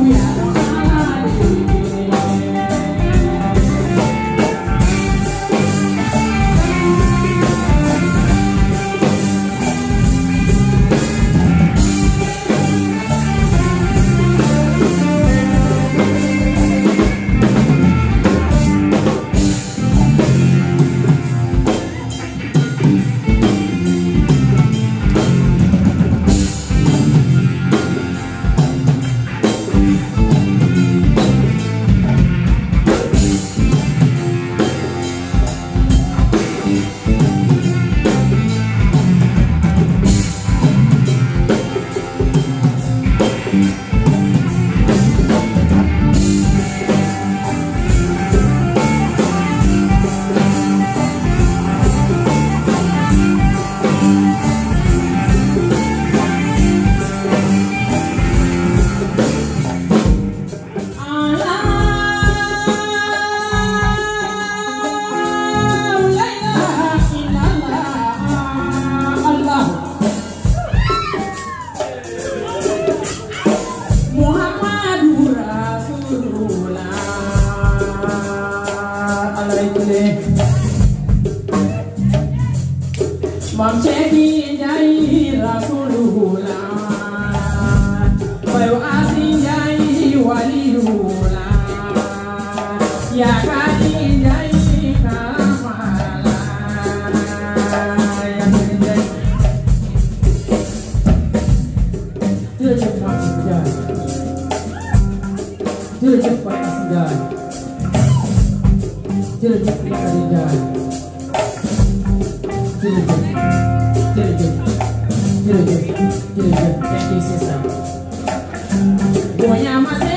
yeah. Jërëjëf Kadi Njai Jërëjëf jërëjëf jërëjëf jërëjëf thank you sister. Bonyama sengi kadi